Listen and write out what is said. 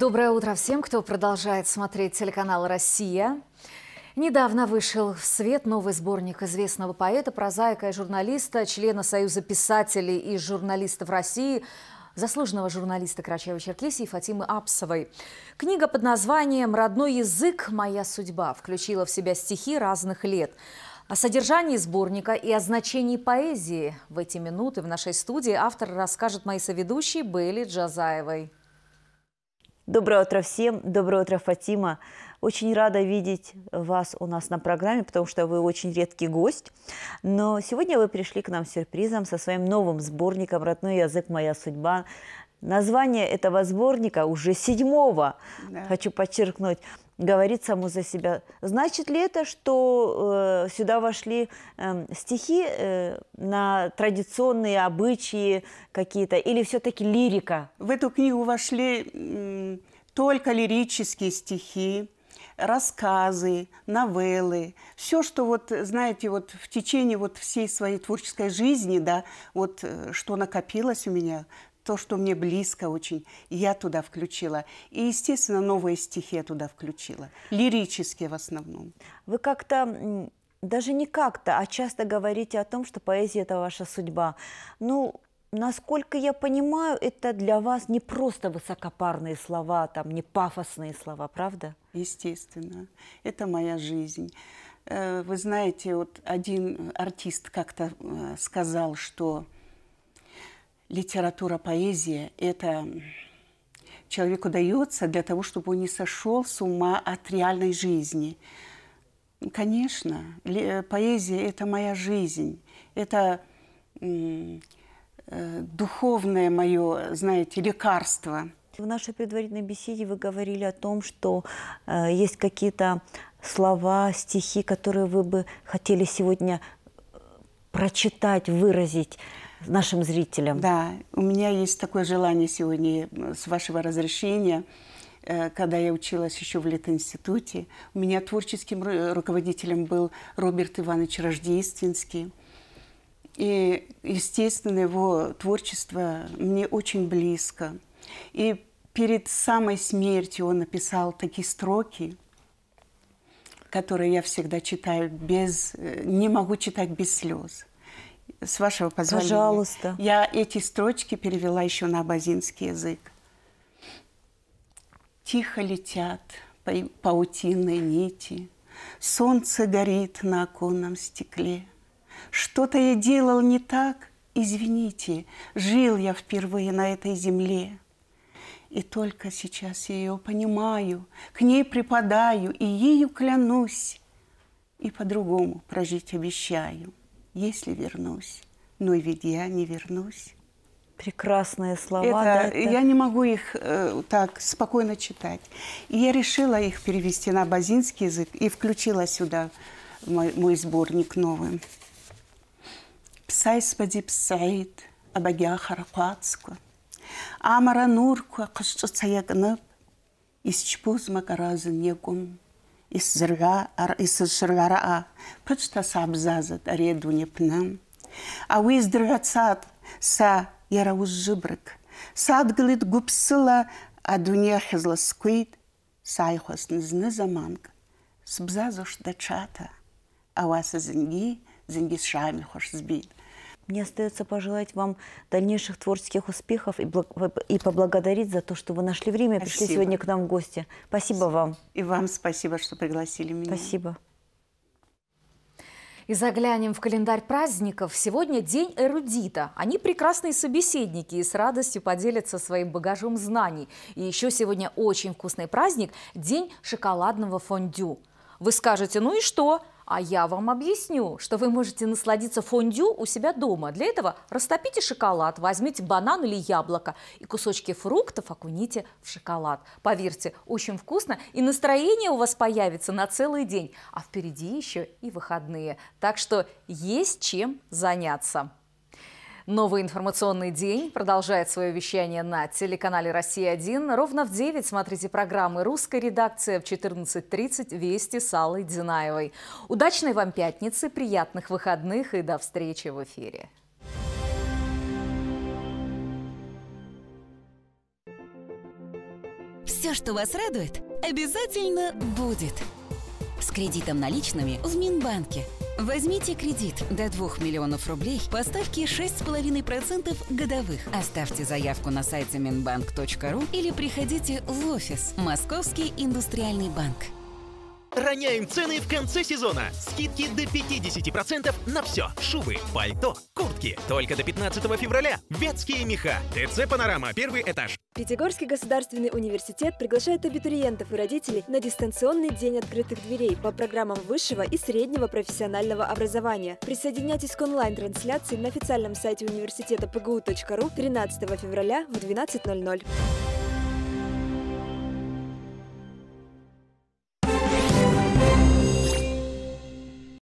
Доброе утро всем, кто продолжает смотреть телеканал «Россия». Недавно вышел в свет новый сборник известного поэта, прозаика и журналиста, члена Союза писателей и журналистов России, заслуженного журналиста Карачаева-Черкесии Фатимы Апсовой. Книга под названием «Родной язык. Моя судьба» включила в себя стихи разных лет. О содержании сборника и о значении поэзии в эти минуты в нашей студии автор расскажет моей соведущей Бейли Джазаевой. Доброе утро всем, доброе утро, Фатима. Очень рада видеть вас у нас на программе, потому что вы очень редкий гость. Но сегодня вы пришли к нам с сюрпризом со своим новым сборником «Родной язык. Моя судьба». Название этого сборника уже седьмого, да. хочу подчеркнуть, говорит само за себя. Значит ли это, что э, сюда вошли э, стихи э, на традиционные обычаи какие-то, или все-таки лирика? В эту книгу вошли только лирические стихи, рассказы, новеллы, все, что вот, знаете, вот в течение вот всей своей творческой жизни, да, вот э, что накопилось у меня, то, что мне близко очень, я туда включила. И, естественно, новые стихи я туда включила, лирические в основном. Вы как-то даже не как-то, а часто говорите о том, что поэзия – это ваша судьба. Ну, насколько я понимаю, это для вас не просто высокопарные слова, там, не пафосные слова, правда? Естественно. Это моя жизнь. Э, вы знаете, вот один артист как-то э, сказал, что литература, поэзия – это человеку дается для того, чтобы он не сошел с ума от реальной жизни. Конечно, поэзия – это моя жизнь, это э, духовное мое, знаете, лекарство. В нашей предварительной беседе вы говорили о том, что э, есть какие-то слова, стихи, которые вы бы хотели сегодня э, прочитать, выразить нашим зрителям. Да, у меня есть такое желание сегодня, с вашего разрешения, э, когда я училась еще в Литинституте, у меня творческим руководителем был Роберт Иванович Рождественский. И, естественно, его творчество мне очень близко. И перед самой смертью он написал такие строки, которые я всегда читаю без, э, не могу читать без слез с вашего позволения. Пожалуйста. Я эти строчки перевела еще на абазинский язык. Тихо летят паутинные нити, Солнце горит на оконном стекле. Что-то я делал не так, извините, Жил я впервые на этой земле. И только сейчас я ее понимаю, К ней припадаю и ею клянусь, И по-другому прожить обещаю – если вернусь. Но ведь я не вернусь. Прекрасные слова. Это, да, это... Я не могу их э, так спокойно читать. И я решила их перевести на базинский язык и включила сюда мой, мой сборник новый. Псай спади псайд, абагя харапацку. Амара нурку, кышчы цаягнып, исчпуз макаразын егум исызшыргӏвара аъа пычта сгӏабзазатӏ ари пнам. апны ауи йыздыргӏвацатӏ са йара уыжвжвыбрг садгылитӏ гупсыла, адуней ахьызла сквитӏ сгӏайхуазтын зны заманкӏ сбзазуаш А вас зынгьи зынгьи сшгӏамихуаш збитӏ Мне остается пожелать вам дальнейших творческих успехов и, и поблагодарить за то, что вы нашли время и пришли сегодня к нам в гости. Спасибо, спасибо вам. И вам спасибо, что пригласили меня. Спасибо. И заглянем в календарь праздников. Сегодня день эрудита. Они прекрасные собеседники и с радостью поделятся своим багажом знаний. И еще сегодня очень вкусный праздник – день шоколадного фондю. Вы скажете, ну и что? А я вам объясню, что вы можете насладиться фондю у себя дома. Для этого растопите шоколад, возьмите банан или яблоко и кусочки фруктов окуните в шоколад. Поверьте, очень вкусно и настроение у вас появится на целый день. А впереди еще и выходные. Так что есть чем заняться. Новый информационный день продолжает свое вещание на телеканале «Россия-1». Ровно в 9 смотрите программы «Русская редакция» в 14.30 «Вести» с Аллой Динаевой. Удачной вам пятницы, приятных выходных и до встречи в эфире. Все, что вас радует, обязательно будет. С кредитом наличными в Минбанке. Возьмите кредит до 2 миллионов рублей по ставке 6,5% годовых. Оставьте заявку на сайте minbank.ru или приходите в офис Московский индустриальный банк. Роняем цены в конце сезона. Скидки до 50% на все. Шубы, пальто, куртки. Только до 15 февраля. Вятские меха. ТЦ «Панорама». Первый этаж. Пятигорский государственный университет приглашает абитуриентов и родителей на дистанционный день открытых дверей по программам высшего и среднего профессионального образования. Присоединяйтесь к онлайн-трансляции на официальном сайте университета pgu.ru 13 февраля в 12.00.